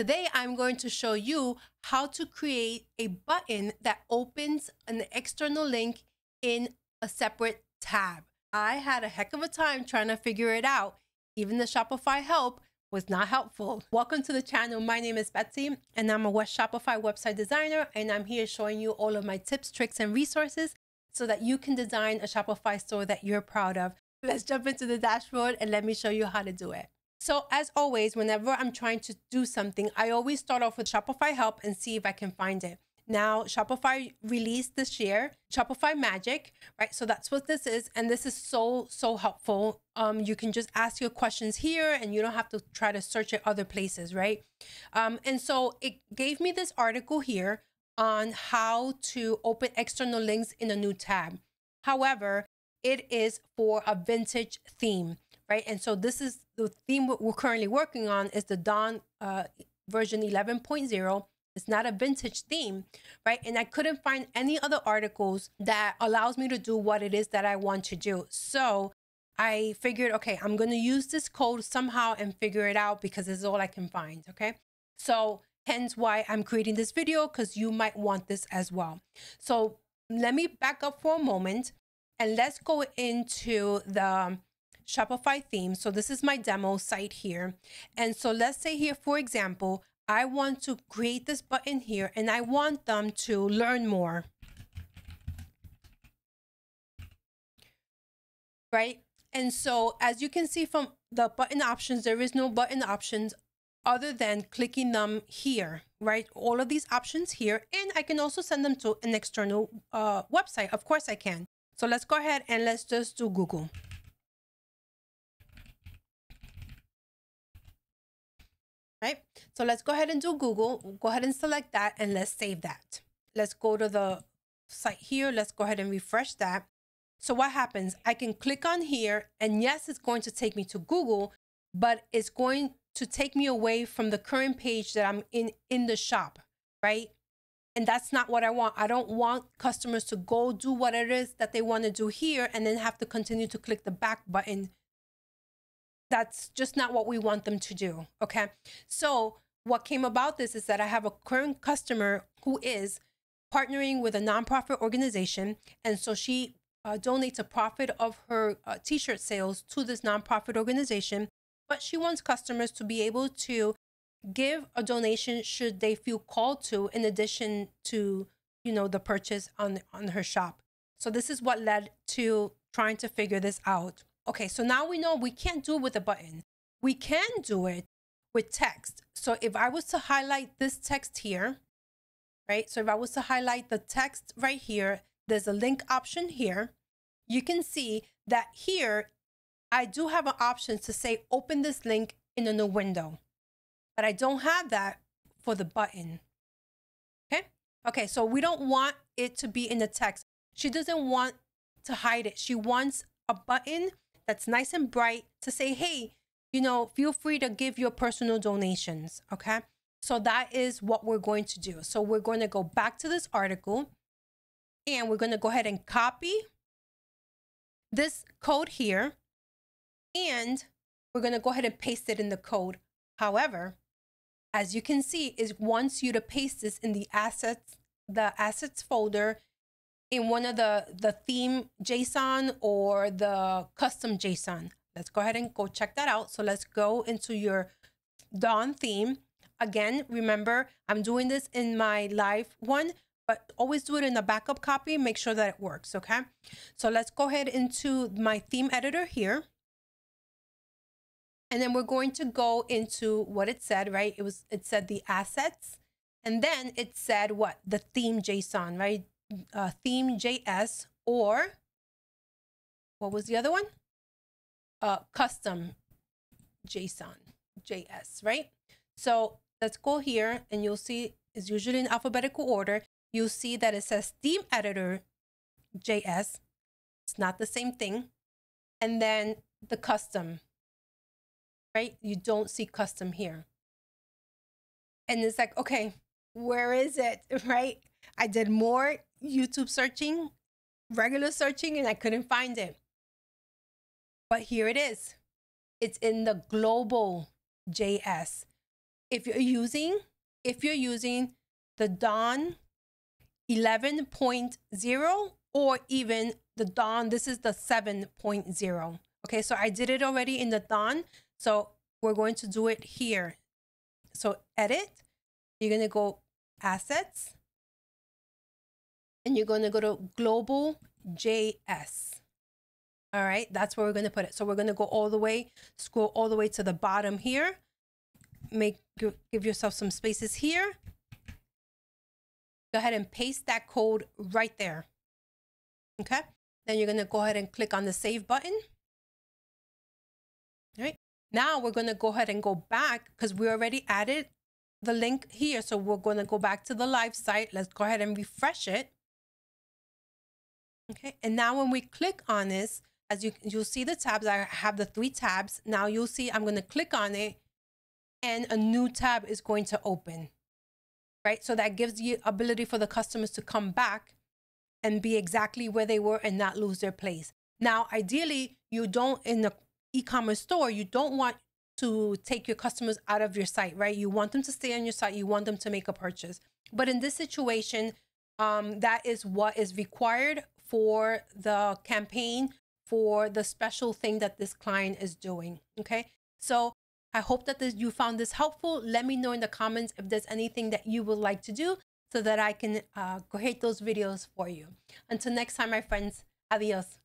Today, I'm going to show you how to create a button that opens an external link in a separate tab. I had a heck of a time trying to figure it out. Even the Shopify help was not helpful. Welcome to the channel. My name is Betsy and I'm a West Shopify website designer and I'm here showing you all of my tips, tricks, and resources so that you can design a Shopify store that you're proud of. Let's jump into the dashboard and let me show you how to do it. So as always, whenever I'm trying to do something, I always start off with Shopify help and see if I can find it. Now, Shopify released this year, Shopify Magic, right? So that's what this is. And this is so, so helpful. Um, you can just ask your questions here and you don't have to try to search it other places, right? Um, and so it gave me this article here on how to open external links in a new tab. However, it is for a vintage theme, right? And so this is the theme we're currently working on is the Dawn uh, version 11.0 it's not a vintage theme, right? And I couldn't find any other articles that allows me to do what it is that I want to do. So I figured, okay, I'm going to use this code somehow and figure it out because this is all I can find. Okay. So hence why I'm creating this video because you might want this as well. So let me back up for a moment and let's go into the Shopify theme. So this is my demo site here. And so let's say here, for example, I want to create this button here and I want them to learn more. Right? And so as you can see from the button options, there is no button options other than clicking them here, right? All of these options here. And I can also send them to an external uh, website. Of course I can. So let's go ahead and let's just do Google. Right? So let's go ahead and do Google. Go ahead and select that and let's save that. Let's go to the site here. Let's go ahead and refresh that. So what happens? I can click on here and yes, it's going to take me to Google, but it's going to take me away from the current page that I'm in in the shop, right? And that's not what I want. I don't want customers to go do what it is that they want to do here and then have to continue to click the back button that's just not what we want them to do. Okay. So, what came about this is that I have a current customer who is partnering with a nonprofit organization. And so she uh, donates a profit of her uh, t shirt sales to this nonprofit organization. But she wants customers to be able to give a donation should they feel called to, in addition to, you know, the purchase on, on her shop. So this is what led to trying to figure this out. Okay, so now we know we can't do it with a button. We can do it with text. So if I was to highlight this text here, right? So if I was to highlight the text right here, there's a link option here. You can see that here, I do have an option to say, open this link in a new window, but I don't have that for the button. Okay. Okay. So we don't want it to be in the text. She doesn't want to hide it. She wants a button that's nice and bright to say, hey, you know, feel free to give your personal donations. Okay. So that is what we're going to do. So we're going to go back to this article and we're going to go ahead and copy this code here and we're going to go ahead and paste it in the code. However, as you can see, it wants you to paste this in the assets, the assets folder in one of the, the theme JSON or the custom JSON. Let's go ahead and go check that out. So let's go into your Dawn theme. Again, remember, I'm doing this in my live one, but always do it in a backup copy. Make sure that it works, okay? So let's go ahead into my theme editor here. And then we're going to go into what it said, right? It was it said the assets. And then it said what? The theme JSON, right? Uh, theme JS or what was the other one? Uh, custom JSON, JS, right? So let's go here and you'll see it's usually in alphabetical order. You'll see that it says theme editor JS. It's not the same thing. And then the custom, right? You don't see custom here. And it's like, okay, where is it, right? I did more YouTube searching, regular searching, and I couldn't find it. But here it is. It's in the global JS. if you're using, if you're using the Dawn 11.0 or even the Dawn, this is the 7.0. Okay, so I did it already in the Dawn. So we're going to do it here. So edit, you're going to go assets, and you're going to go to global JS. All right, that's where we're going to put it. So we're going to go all the way, scroll all the way to the bottom here. Make give yourself some spaces here. Go ahead and paste that code right there. Okay. Then you're going to go ahead and click on the save button. All right. Now we're going to go ahead and go back because we already added the link here. So we're going to go back to the live site. Let's go ahead and refresh it. Okay. And now when we click on this, as you, you'll see the tabs, I have the three tabs. Now you'll see I'm going to click on it and a new tab is going to open, right? So that gives you ability for the customers to come back and be exactly where they were and not lose their place. Now, ideally, you don't in the e-commerce store, you don't want to take your customers out of your site, right? You want them to stay on your site. You want them to make a purchase. But in this situation, um, that is what is required for the campaign for the special thing that this client is doing. Okay. So I hope that this, you found this helpful. Let me know in the comments if there's anything that you would like to do so that I can uh, create those videos for you. Until next time, my friends, adios.